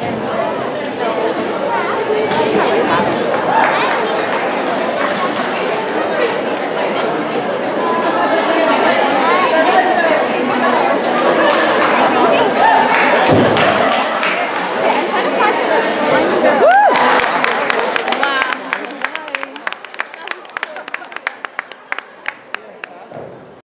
Yeah.